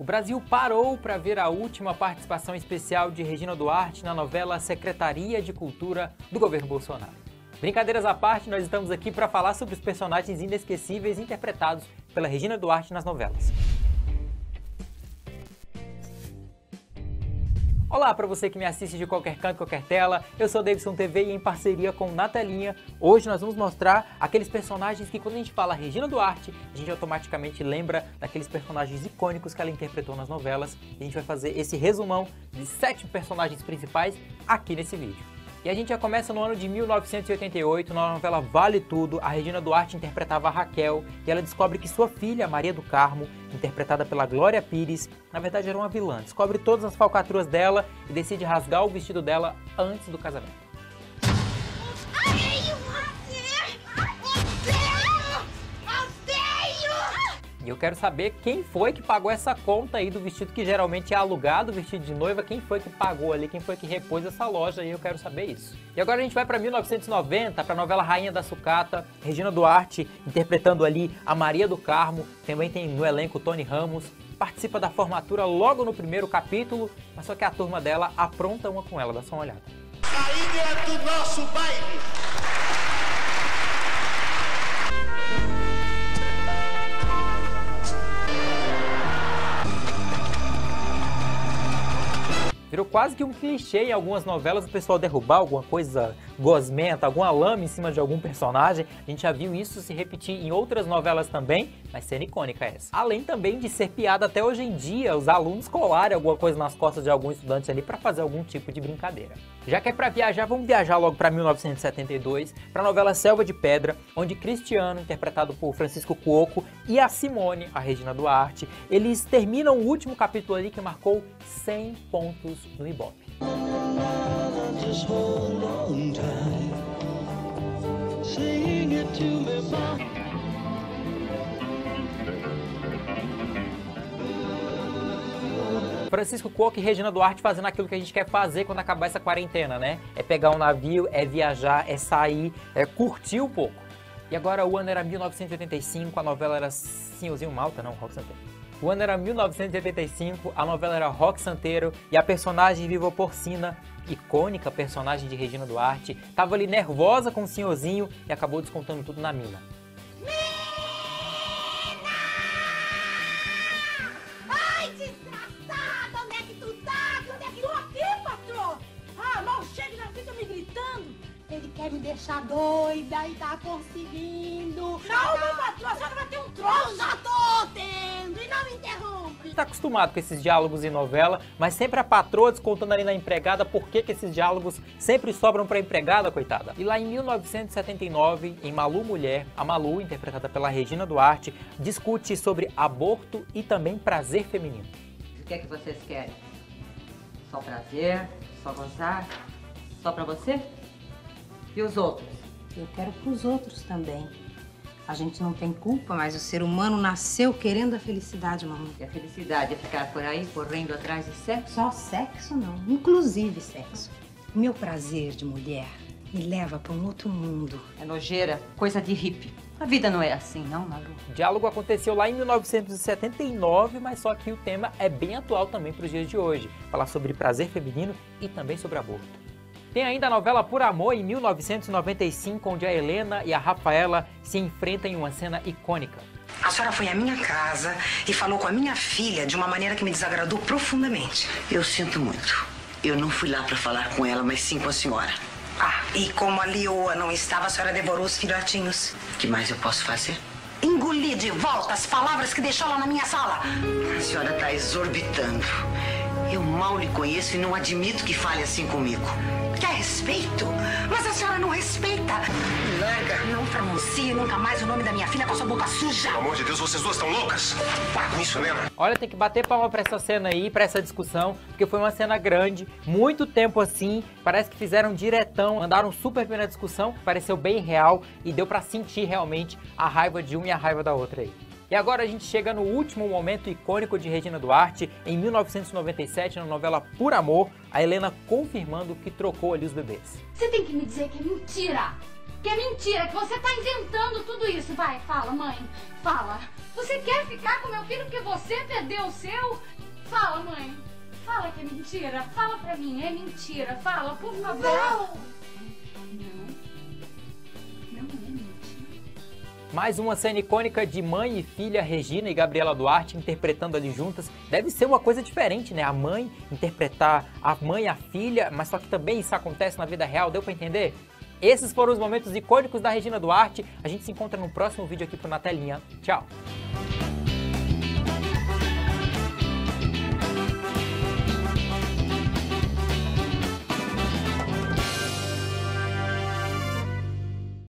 O Brasil parou para ver a última participação especial de Regina Duarte na novela Secretaria de Cultura do governo Bolsonaro. Brincadeiras à parte, nós estamos aqui para falar sobre os personagens inesquecíveis interpretados pela Regina Duarte nas novelas. Olá para você que me assiste de qualquer canto, qualquer tela. Eu sou Davidson TV e em parceria com Natalinha, hoje nós vamos mostrar aqueles personagens que quando a gente fala Regina Duarte, a gente automaticamente lembra daqueles personagens icônicos que ela interpretou nas novelas. E a gente vai fazer esse resumão de sete personagens principais aqui nesse vídeo. E a gente já começa no ano de 1988, na novela Vale Tudo, a Regina Duarte interpretava a Raquel e ela descobre que sua filha, Maria do Carmo, interpretada pela Glória Pires, na verdade era uma vilã. Descobre todas as falcatruas dela e decide rasgar o vestido dela antes do casamento. Eu quero saber quem foi que pagou essa conta aí do vestido que geralmente é alugado, vestido de noiva, quem foi que pagou ali, quem foi que repôs essa loja aí, eu quero saber isso. E agora a gente vai para 1990, para a novela Rainha da Sucata, Regina Duarte interpretando ali a Maria do Carmo, também tem no elenco Tony Ramos, participa da formatura logo no primeiro capítulo, mas só que a turma dela apronta uma com ela, dá só uma olhada. A ilha do nosso baile! Pero quase que um clichê em algumas novelas o pessoal derrubar alguma coisa gosmenta, alguma lama em cima de algum personagem. A gente já viu isso se repetir em outras novelas também, mas cena icônica é essa. Além também de ser piada até hoje em dia, os alunos colarem alguma coisa nas costas de algum estudante ali para fazer algum tipo de brincadeira. Já que é para viajar, vamos viajar logo para 1972, para a novela Selva de Pedra, onde Cristiano, interpretado por Francisco Cuoco, e a Simone, a Regina Duarte, eles terminam o último capítulo ali que marcou 100 pontos no Ibope. Francisco Cuoco e Regina Duarte fazendo aquilo que a gente quer fazer quando acabar essa quarentena, né? É pegar um navio, é viajar, é sair, é curtir um pouco. E agora o ano era 1985, a novela era Senhorzinho Malta, não, Rock Santeiro. O ano era 1985, a novela era Rock Santeiro e a personagem Viva Porcina, icônica personagem de Regina Duarte, tava ali nervosa com o senhorzinho e acabou descontando tudo na mina. Ele quer me deixar doida e tá conseguindo. Não, meu patrão, a senhora vai ter um troço. Eu já tô tendo e não me interrompe. Está acostumado com esses diálogos em novela, mas sempre a patroa descontando ali na empregada por que, que esses diálogos sempre sobram para a empregada, coitada. E lá em 1979, em Malu Mulher, a Malu, interpretada pela Regina Duarte, discute sobre aborto e também prazer feminino. O que é que vocês querem? Só prazer? Só gozar? Só pra você? E os outros? Eu quero pros outros também. A gente não tem culpa, mas o ser humano nasceu querendo a felicidade, mamãe. E a felicidade é ficar por aí correndo atrás de sexo? Só sexo não, inclusive sexo. Meu prazer de mulher me leva para um outro mundo. É nojeira, coisa de hippie. A vida não é assim, não, Malu? O diálogo aconteceu lá em 1979, mas só que o tema é bem atual também para os dias de hoje. Falar sobre prazer feminino e também sobre aborto. Tem ainda a novela Por Amor, em 1995, onde a Helena e a Rafaela se enfrentam em uma cena icônica. A senhora foi à minha casa e falou com a minha filha de uma maneira que me desagradou profundamente. Eu sinto muito. Eu não fui lá para falar com ela, mas sim com a senhora. Ah, e como a Lioa não estava, a senhora devorou os filhotinhos. O que mais eu posso fazer? Engoli de volta as palavras que deixou lá na minha sala. A senhora está exorbitando. Eu mal lhe conheço e não admito que fale assim comigo. Quer respeito? Mas a senhora não respeita. Larga. Não pronuncie nunca mais o nome da minha filha com a sua boca suja. Pelo amor de Deus, vocês duas estão loucas? Para com isso, Helena. Olha, tem que bater palma pra essa cena aí, pra essa discussão, porque foi uma cena grande, muito tempo assim, parece que fizeram diretão, andaram super bem na discussão, pareceu bem real e deu pra sentir realmente a raiva de um e a raiva da outra aí. E agora a gente chega no último momento icônico de Regina Duarte, em 1997, na novela Por Amor, a Helena confirmando que trocou ali os bebês. Você tem que me dizer que é mentira. que é mentira, que você tá inventando tudo isso. Vai, fala, mãe. Fala. Você quer ficar com meu filho porque você perdeu o seu? Fala, mãe. Fala que é mentira. Fala pra mim, é mentira. Fala, por favor. Não. Não. Mais uma cena icônica de mãe e filha, Regina e Gabriela Duarte interpretando ali juntas. Deve ser uma coisa diferente, né? A mãe interpretar a mãe e a filha, mas só que também isso acontece na vida real, deu pra entender? Esses foram os momentos icônicos da Regina Duarte. A gente se encontra no próximo vídeo aqui pro Na Telinha. Tchau!